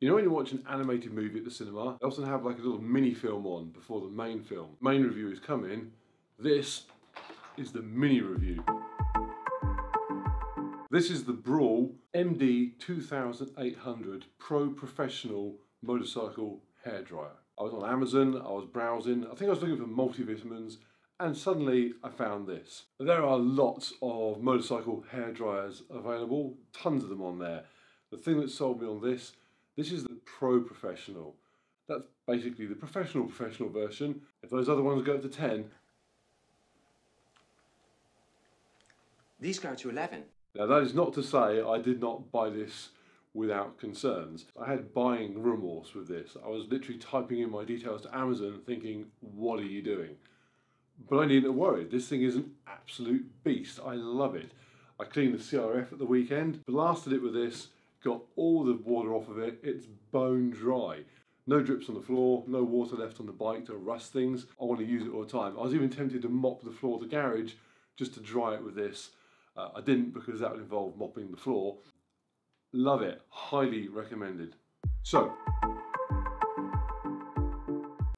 You know when you watch an animated movie at the cinema, they often have like a little mini film on before the main film. Main review is coming. This is the mini review. This is the Brawl MD 2800 Pro Professional Motorcycle Hairdryer. I was on Amazon, I was browsing, I think I was looking for multivitamins, and suddenly I found this. There are lots of motorcycle hair dryers available, tons of them on there. The thing that sold me on this, this is the Pro Professional. That's basically the professional professional version. If those other ones go up to 10, These go to 11. now that is not to say I did not buy this without concerns. I had buying remorse with this. I was literally typing in my details to Amazon thinking, what are you doing? But I needn't worry. This thing is an absolute beast. I love it. I cleaned the CRF at the weekend, blasted it with this, got all the water off of it. It's bone dry. No drips on the floor, no water left on the bike to rust things. I want to use it all the time. I was even tempted to mop the floor of the garage just to dry it with this. Uh, I didn't because that would involve mopping the floor. Love it. Highly recommended. So,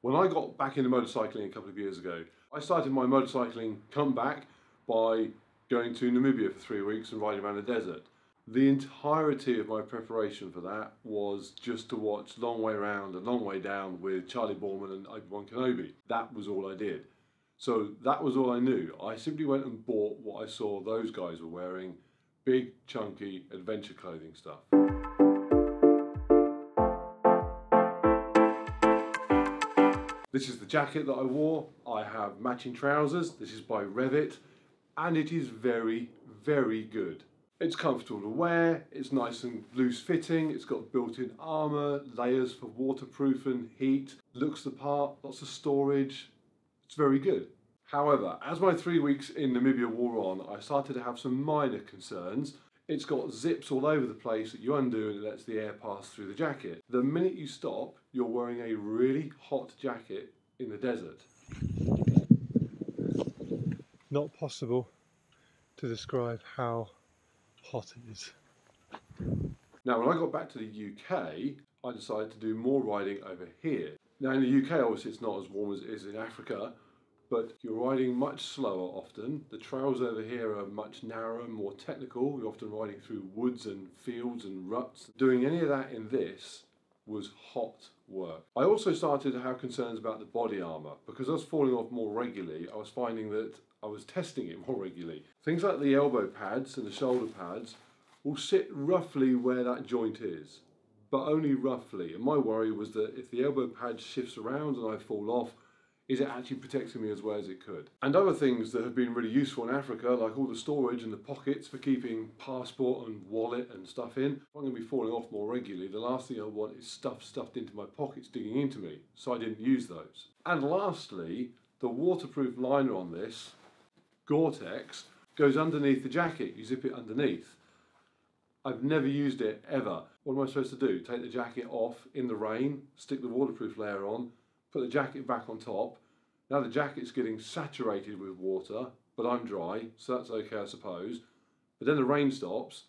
when I got back into motorcycling a couple of years ago, I started my motorcycling comeback by going to Namibia for three weeks and riding around the desert. The entirety of my preparation for that was just to watch Long Way Round and Long Way Down with Charlie Boorman and Obi-Wan Kenobi. That was all I did. So that was all I knew. I simply went and bought what I saw those guys were wearing big, chunky adventure clothing stuff. This is the jacket that I wore. I have matching trousers. This is by Revit and it is very, very good. It's comfortable to wear, it's nice and loose fitting, it's got built-in armour, layers for waterproof and heat, looks the part, lots of storage, it's very good. However, as my three weeks in Namibia wore on, I started to have some minor concerns. It's got zips all over the place that you undo and it lets the air pass through the jacket. The minute you stop, you're wearing a really hot jacket in the desert. Not possible to describe how hot it is. Now, when I got back to the UK, I decided to do more riding over here. Now, in the UK, obviously, it's not as warm as it is in Africa, but you're riding much slower often. The trails over here are much narrower, more technical. You're often riding through woods and fields and ruts. Doing any of that in this was hot work. I also started to have concerns about the body armour because I was falling off more regularly. I was finding that I was testing it more regularly. Things like the elbow pads and the shoulder pads will sit roughly where that joint is, but only roughly. And my worry was that if the elbow pad shifts around and I fall off, is it actually protecting me as well as it could? And other things that have been really useful in Africa, like all the storage and the pockets for keeping passport and wallet and stuff in. If I'm going to be falling off more regularly, the last thing I want is stuff stuffed into my pockets digging into me. So I didn't use those. And lastly, the waterproof liner on this, Gore-Tex, goes underneath the jacket. You zip it underneath. I've never used it ever. What am I supposed to do? Take the jacket off in the rain, stick the waterproof layer on, put the jacket back on top. Now the jacket's getting saturated with water, but I'm dry, so that's okay, I suppose. But then the rain stops,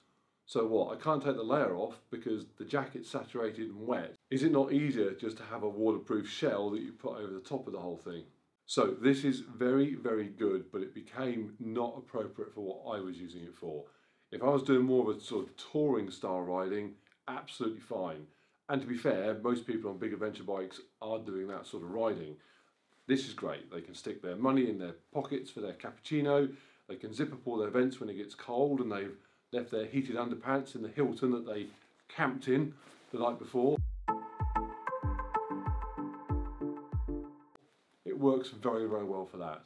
so what? I can't take the layer off because the jacket's saturated and wet. Is it not easier just to have a waterproof shell that you put over the top of the whole thing? So this is very, very good, but it became not appropriate for what I was using it for. If I was doing more of a sort of touring style riding, absolutely fine. And to be fair, most people on big adventure bikes are doing that sort of riding. This is great. They can stick their money in their pockets for their cappuccino. They can zip up all their vents when it gets cold and they've left their heated underpants in the Hilton that they camped in the night before. It works very, very well for that,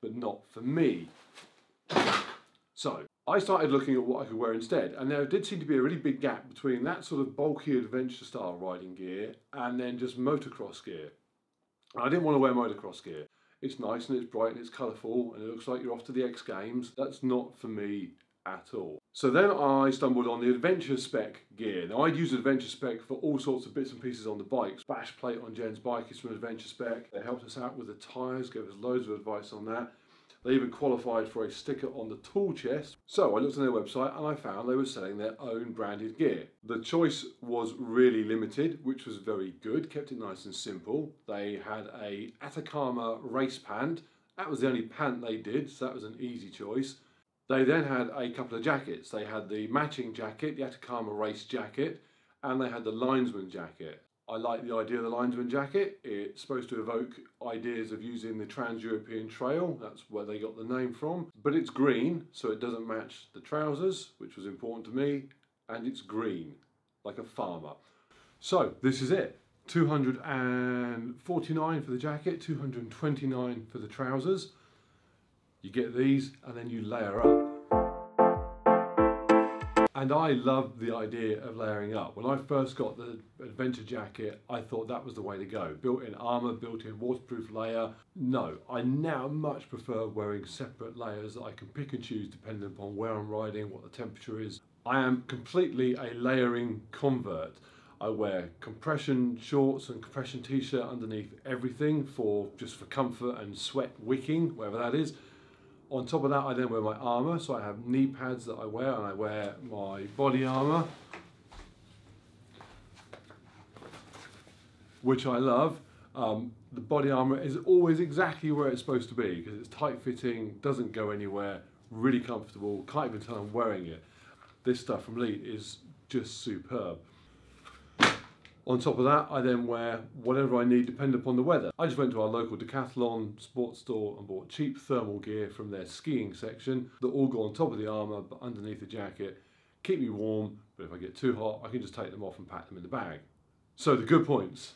but not for me. So, I started looking at what I could wear instead, and there did seem to be a really big gap between that sort of bulky adventure style riding gear and then just motocross gear. I didn't want to wear motocross gear. It's nice and it's bright and it's colourful and it looks like you're off to the X Games. That's not for me at all. So then I stumbled on the Adventure Spec gear. Now I'd use Adventure Spec for all sorts of bits and pieces on the bikes. Bash plate on Jen's bike is from Adventure Spec. They helped us out with the tyres, gave us loads of advice on that. They even qualified for a sticker on the tool chest. So I looked on their website and I found they were selling their own branded gear. The choice was really limited, which was very good, kept it nice and simple. They had a Atacama race pant. That was the only pant they did, so that was an easy choice. They then had a couple of jackets. They had the matching jacket, the Atacama race jacket, and they had the linesman jacket. I like the idea of the linesman jacket. It's supposed to evoke ideas of using the Trans-European Trail. That's where they got the name from. But it's green, so it doesn't match the trousers, which was important to me. And it's green, like a farmer. So this is it. 249 for the jacket, 229 for the trousers. You get these and then you layer up. And I love the idea of layering up. When I first got the adventure jacket, I thought that was the way to go. Built-in armor, built-in waterproof layer. No, I now much prefer wearing separate layers that I can pick and choose depending upon where I'm riding, what the temperature is. I am completely a layering convert. I wear compression shorts and compression t-shirt underneath everything for just for comfort and sweat wicking, whatever that is. On top of that, I then wear my armour. So I have knee pads that I wear and I wear my body armour, which I love. Um, the body armour is always exactly where it's supposed to be because it's tight fitting, doesn't go anywhere, really comfortable, can't even tell I'm wearing it. This stuff from Leatt is just superb. On top of that, I then wear whatever I need depending upon the weather. I just went to our local Decathlon sports store and bought cheap thermal gear from their skiing section that all go on top of the armour but underneath the jacket. Keep me warm, but if I get too hot, I can just take them off and pack them in the bag. So the good points.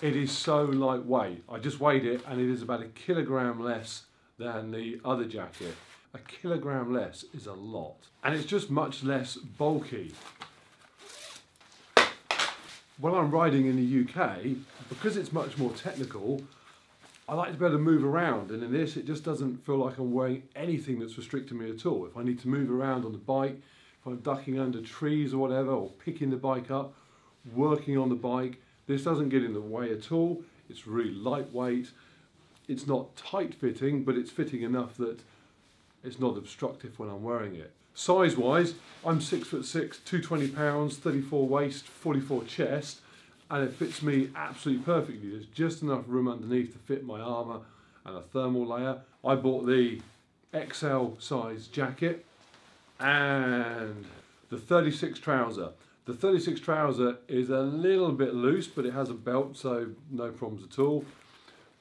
It is so lightweight. I just weighed it and it is about a kilogram less than the other jacket. A kilogram less is a lot. And it's just much less bulky when I'm riding in the UK, because it's much more technical, I like to be able to move around. And in this, it just doesn't feel like I'm wearing anything that's restricting me at all. If I need to move around on the bike, if I'm ducking under trees or whatever, or picking the bike up, working on the bike, this doesn't get in the way at all. It's really lightweight. It's not tight fitting, but it's fitting enough that it's not obstructive when I'm wearing it. Size wise, I'm six foot six, 220 pounds, 34 waist, 44 chest, and it fits me absolutely perfectly. There's just enough room underneath to fit my armour and a thermal layer. I bought the XL size jacket and the 36 trouser. The 36 trouser is a little bit loose, but it has a belt, so no problems at all.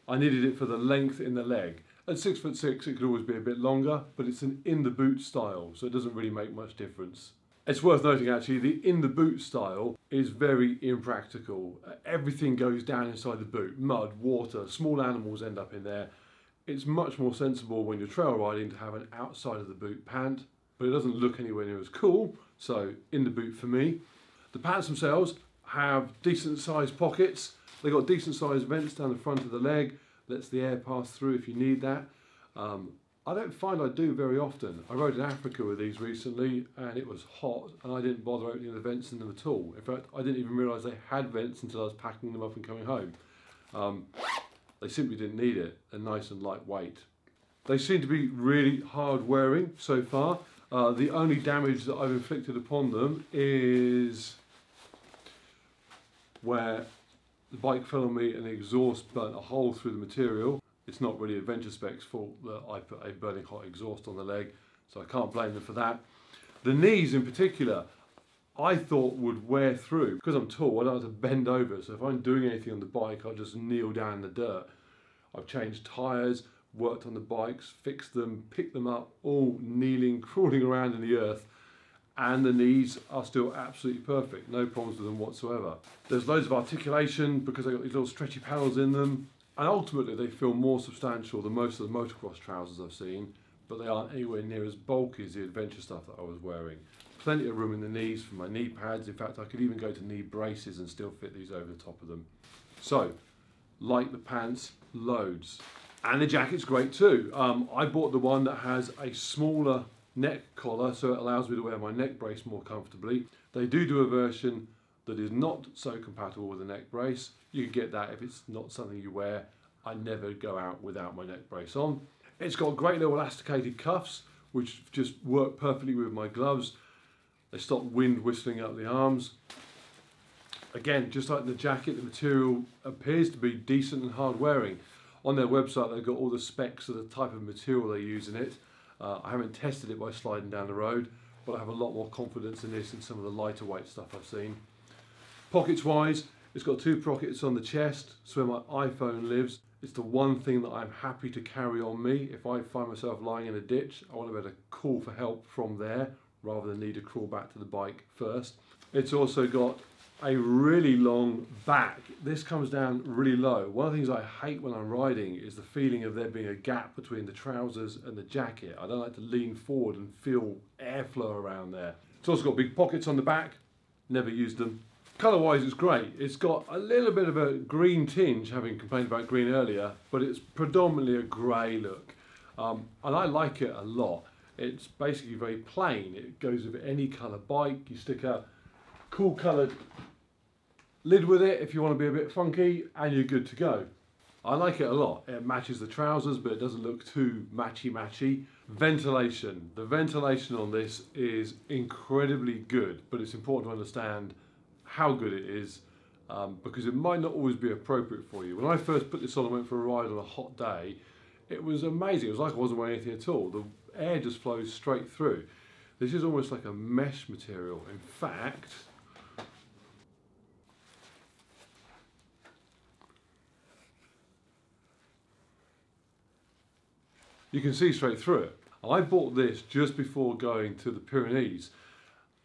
I needed it for the length in the leg. At six foot six, it could always be a bit longer, but it's an in the boot style, so it doesn't really make much difference. It's worth noting actually, the in the boot style is very impractical. Uh, everything goes down inside the boot, mud, water, small animals end up in there. It's much more sensible when you're trail riding to have an outside of the boot pant, but it doesn't look anywhere near as cool, so in the boot for me. The pants themselves have decent sized pockets. They've got decent sized vents down the front of the leg lets the air pass through if you need that. Um, I don't find I do very often. I rode in Africa with these recently and it was hot and I didn't bother opening the vents in them at all. In fact, I didn't even realise they had vents until I was packing them up and coming home. Um, they simply didn't need it. They're nice and lightweight. They seem to be really hard wearing so far. Uh, the only damage that I've inflicted upon them is where the bike fell on me and the exhaust burnt a hole through the material. It's not really Adventure Spec's fault that I put a burning hot exhaust on the leg, so I can't blame them for that. The knees in particular, I thought would wear through. Because I'm tall, I don't have to bend over, so if I'm doing anything on the bike, I'll just kneel down in the dirt. I've changed tyres, worked on the bikes, fixed them, picked them up, all kneeling, crawling around in the earth and the knees are still absolutely perfect, no problems with them whatsoever. There's loads of articulation because they've got these little stretchy panels in them, and ultimately they feel more substantial than most of the motocross trousers I've seen, but they aren't anywhere near as bulky as the adventure stuff that I was wearing. Plenty of room in the knees for my knee pads, in fact I could even go to knee braces and still fit these over the top of them. So, like the pants, loads. And the jacket's great too. Um, I bought the one that has a smaller neck collar so it allows me to wear my neck brace more comfortably. They do do a version that is not so compatible with a neck brace. You can get that if it's not something you wear. I never go out without my neck brace on. It's got great little elasticated cuffs, which just work perfectly with my gloves. They stop wind whistling up the arms. Again, just like the jacket, the material appears to be decent and hard wearing. On their website, they've got all the specs of the type of material they use in it. Uh, I haven't tested it by sliding down the road, but I have a lot more confidence in this than some of the lighter weight stuff I've seen. Pockets wise, it's got two pockets on the chest, so where my iPhone lives. It's the one thing that I'm happy to carry on me. If I find myself lying in a ditch, I want to be able to call for help from there rather than need to crawl back to the bike first. It's also got a really long back. This comes down really low. One of the things I hate when I'm riding is the feeling of there being a gap between the trousers and the jacket. I don't like to lean forward and feel airflow around there. It's also got big pockets on the back, never used them. Colour wise it's great. It's got a little bit of a green tinge, having complained about green earlier, but it's predominantly a grey look. Um, and I like it a lot. It's basically very plain. It goes with any colour bike. You stick a cool coloured lid with it if you want to be a bit funky and you're good to go. I like it a lot. It matches the trousers but it doesn't look too matchy matchy. Ventilation. The ventilation on this is incredibly good but it's important to understand how good it is um, because it might not always be appropriate for you. When I first put this on and went for a ride on a hot day it was amazing. It was like I wasn't wearing anything at all. The air just flows straight through. This is almost like a mesh material. In fact, you can see straight through it. I bought this just before going to the Pyrenees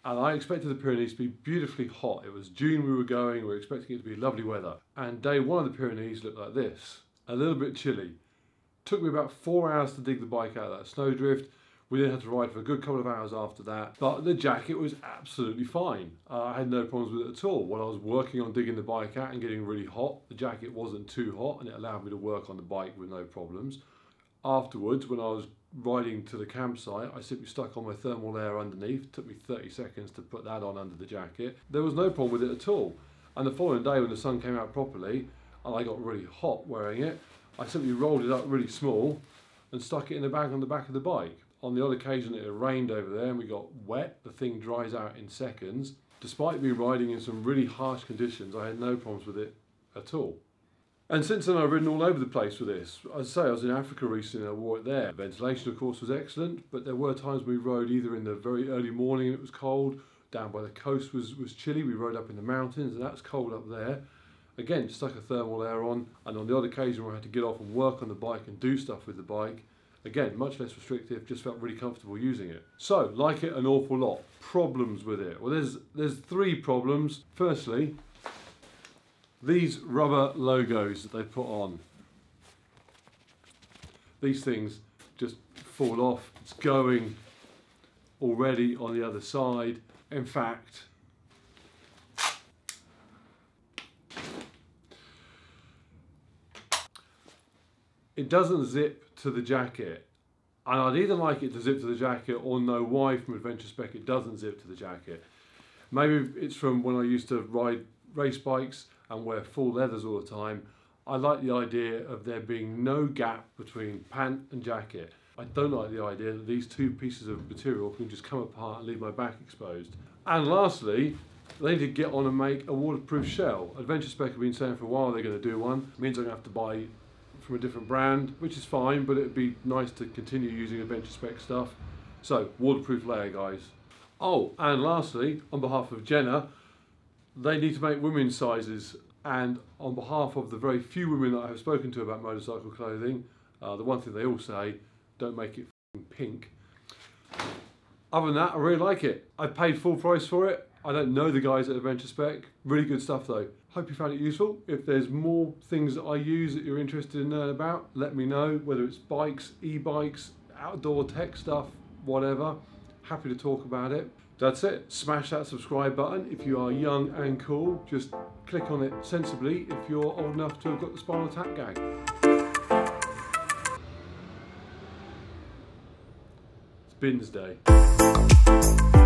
and I expected the Pyrenees to be beautifully hot. It was June we were going, we were expecting it to be lovely weather. And day one of the Pyrenees looked like this, a little bit chilly. Took me about four hours to dig the bike out of that snowdrift. We then had to ride for a good couple of hours after that. But the jacket was absolutely fine. Uh, I had no problems with it at all. When I was working on digging the bike out and getting really hot, the jacket wasn't too hot and it allowed me to work on the bike with no problems afterwards, when I was riding to the campsite, I simply stuck on my thermal layer underneath. It took me 30 seconds to put that on under the jacket. There was no problem with it at all. And the following day, when the sun came out properly, and I got really hot wearing it, I simply rolled it up really small and stuck it in the bag on the back of the bike. On the odd occasion, it rained over there and we got wet. The thing dries out in seconds. Despite me riding in some really harsh conditions, I had no problems with it at all. And since then, I've ridden all over the place with this. As I say, I was in Africa recently and I wore it there. Ventilation, of course, was excellent, but there were times we rode either in the very early morning and it was cold, down by the coast was, was chilly. We rode up in the mountains and that's cold up there. Again, stuck a thermal layer on, and on the odd occasion where I had to get off and work on the bike and do stuff with the bike, again, much less restrictive, just felt really comfortable using it. So, like it an awful lot. Problems with it? Well, there's, there's three problems. Firstly, these rubber logos that they put on, these things just fall off. It's going already on the other side. In fact, it doesn't zip to the jacket. And I'd either like it to zip to the jacket or know why from Adventure Spec it doesn't zip to the jacket. Maybe it's from when I used to ride race bikes and wear full leathers all the time, I like the idea of there being no gap between pant and jacket. I don't like the idea that these two pieces of material can just come apart and leave my back exposed. And lastly, they need to get on and make a waterproof shell. Adventure Spec have been saying for a while they're going to do one. It means I'm going to have to buy from a different brand, which is fine, but it'd be nice to continue using Adventure Spec stuff. So, waterproof layer, guys. Oh, and lastly, on behalf of Jenna, they need to make women's sizes. And on behalf of the very few women that I have spoken to about motorcycle clothing, uh, the one thing they all say, don't make it pink. Other than that, I really like it. I paid full price for it. I don't know the guys at Adventure Spec. Really good stuff though. Hope you found it useful. If there's more things that I use that you're interested in knowing about, let me know, whether it's bikes, e-bikes, outdoor tech stuff, whatever. Happy to talk about it. That's it. Smash that subscribe button if you are young and cool. Just click on it sensibly if you're old enough to have got the spinal tap gag. It's bins day.